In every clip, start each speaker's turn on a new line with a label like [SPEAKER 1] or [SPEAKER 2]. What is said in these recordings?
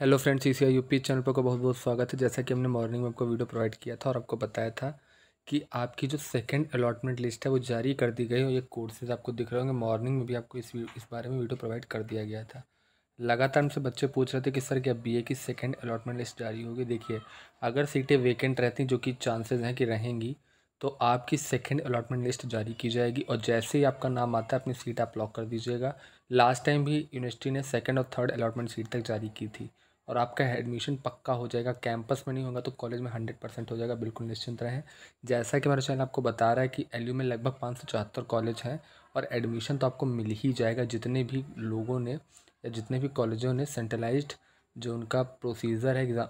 [SPEAKER 1] Hello friends C UP channel पर को बहुत बहुत स्वागत है। जैसा कि हमने मॉर्निंग में आपको वीडियो प्रोवाइड किया था और आपको बताया था कि आपकी जो सेकंड अलॉटमेंट लिस्ट है वो जारी कर दी गई और ये कोर्सेज आपको दिख रहे होंगे। मॉर्निंग में भी आपको इस इस बारे में वीडियो प्रोवाइड कर दिया गया था। लगातार हमसे बच्चे पूछ रहे थे कि सर, क्या बी की सेकेंड अलॉटमेंट लिस्ट जारी होगी? देखिए, अगर सीटें वेकेंट रहती, जो कि चांसेज हैं कि रहेंगी तो आपकी सेकेंड अलॉटमेंट लिस्ट जारी की जाएगी और जैसे ही आपका नाम आता है, अपनी सीट आप लॉक कर दीजिएगा। लास्ट टाइम भी यूनिवर्सिटी ने सेकेंड और थर्ड अलॉटमेंट सीट तक जारी की थी। और आपका एडमिशन पक्का हो जाएगा कैंपस में नहीं होगा तो कॉलेज में हंड्रेड परसेंट हो जाएगा, बिल्कुल निश्चिंत रहें। जैसा कि हमारा चैनल आपको बता रहा है कि एलयू में लगभग पाँच सौ चौहत्तर कॉलेज हैं और एडमिशन तो आपको मिल ही जाएगा, जितने भी लोगों ने या जितने भी कॉलेजों ने सेंट्रलाइज्ड जो उनका प्रोसीजर है एग्ज़ाम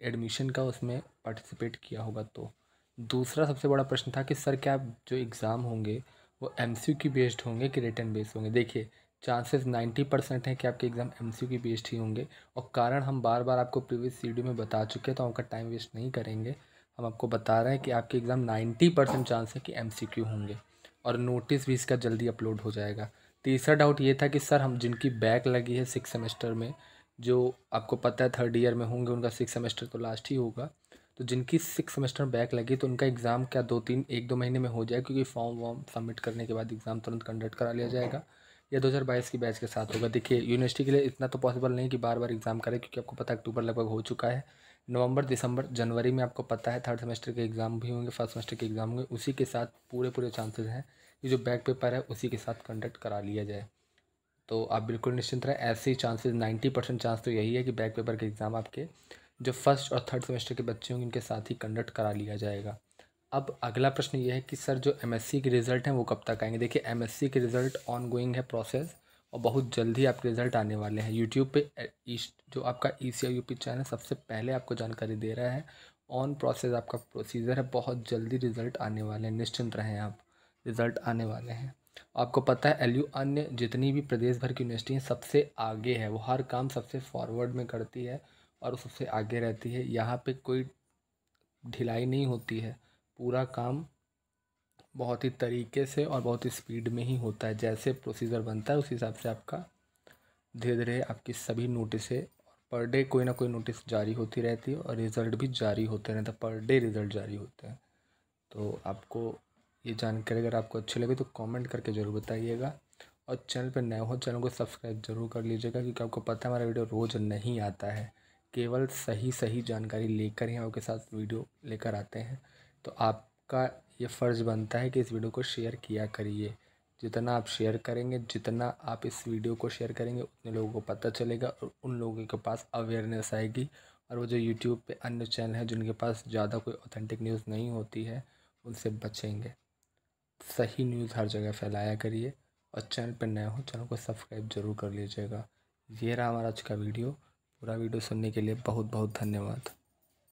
[SPEAKER 1] एडमिशन का उसमें पार्टिसिपेट किया होगा तो। दूसरा सबसे बड़ा प्रश्न था कि, सर, क्या जो एग्ज़ाम होंगे वो एम की बेस्ड होंगे कि रिटर्न बेस्ड होंगे? देखिए चांसेस नाइन्टी परसेंट हैं कि आपके एग्ज़ाम एमसीयू की बेस्ड ही होंगे। और कारण हम बार बार आपको प्रीवियस वीडियो में बता चुके हैं तो आपका टाइम वेस्ट नहीं करेंगे। हम आपको बता रहे हैं कि आपके एग्ज़ाम नाइन्टी परसेंट चांस है कि एम होंगे। और नोटिस भी इसका जल्दी अपलोड हो जाएगा। तीसरा डाउट ये था कि सर हम जिनकी बैक लगी है सिक्स सेमेस्टर में, जो आपको पता है थर्ड ईयर में होंगे, उनका सिक्स सेमेस्टर तो लास्ट ही होगा। तो जिनकी सिक्स सेमेस्टर बैक लगी तो उनका एग्ज़ाम क्या दो तीन, एक दो महीने में हो जाए, क्योंकि फॉर्म वॉर्म सबमिट करने के बाद एग्ज़ाम तुरंत कंडक्ट करा लिया जाएगा। या 2022 की बैच के साथ होगा। देखिए, यूनिवर्सिटी के लिए इतना तो पॉसिबल नहीं कि बार बार एग्ज़ाम करें, क्योंकि आपको पता अक्टूबर लगभग हो चुका है। नवंबर, दिसंबर, जनवरी में आपको पता है थर्ड सेमेस्टर के एग्ज़ाम भी होंगे फ़र्स्ट सेमेस्टर के एग्ज़ाम होंगे। उसी के साथ पूरे पूरे चांसेस हैं कि जो बैक पेपर है, उसी के साथ कंडक्ट करा लिया जाए। तो आप बिल्कुल निश्चिंत रहें। ऐसे ही चांसेस नाइन्टी परसेंट चांस तो यही है कि बैक पेपर के एग्ज़ाम आपके जो फ़र्स्ट और थर्ड सेमेस्टर के बच्चे होंगे, उनके साथ ही कंडक्ट करा लिया जाएगा। अब अगला प्रश्न ये है कि सर जो एमएससी के रिज़ल्ट हैं वो कब तक आएँगे? देखिए एमएससी के रिज़ल्ट ऑन गोइंग है प्रोसेस और बहुत जल्दी आपके रिज़ल्ट आने वाले हैं। यूट्यूब पे जो आपका ई सी यू चैनल सबसे पहले आपको जानकारी दे रहा है ऑन प्रोसेस आपका प्रोसीजर है, बहुत जल्दी रिज़ल्ट आने वाले हैं, निश्चिंत रहें आप रिज़ल्ट आने वाले हैं। आपको पता है एलयू अन्य जितनी भी प्रदेश भर की यूनिवर्सिटी हैं, सबसे आगे है, वो हर काम सबसे फॉरवर्ड में करती है और सबसे आगे रहती है। यहाँ पे कोई ढिलाई नहीं होती है। पूरा काम बहुत ही तरीके से और बहुत ही स्पीड में ही होता है। जैसे प्रोसीजर बनता है, उस हिसाब से आपका धीरे धीरे आपकी सभी नोटिसें पर डे कोई ना कोई नोटिस जारी होती रहती है और रिज़ल्ट भी जारी होते रहते हैं पर डे रिज़ल्ट जारी होते हैं। तो आपको ये जानकारी अगर आपको अच्छी लगे तो कमेंट करके ज़रूर बताइएगा और चैनल पर नए हो चैनल को सब्सक्राइब ज़रूर कर लीजिएगा क्योंकि आपको पता है हमारा वीडियो रोज़ नहीं आता है। केवल सही सही जानकारी लेकर ही आपके साथ वीडियो लेकर आते हैं। तो आपका ये फ़र्ज़ बनता है कि इस वीडियो को शेयर किया करिए। जितना आप शेयर करेंगे, जितना आप इस वीडियो को शेयर करेंगे, उतने लोगों को पता चलेगा और उन लोगों के पास अवेयरनेस आएगी। और वो जो यूट्यूब पे अन्य चैनल हैं, जिनके पास ज़्यादा कोई ऑथेंटिक न्यूज़ नहीं होती है, उनसे बचेंगे। सही न्यूज़ हर जगह फैलाया करिए और चैनल पर नए हो चैनल को सब्सक्राइब ज़रूर कर लीजिएगा। ये रहा हमारा आज का वीडियो। पूरा वीडियो सुनने के लिए बहुत बहुत धन्यवाद।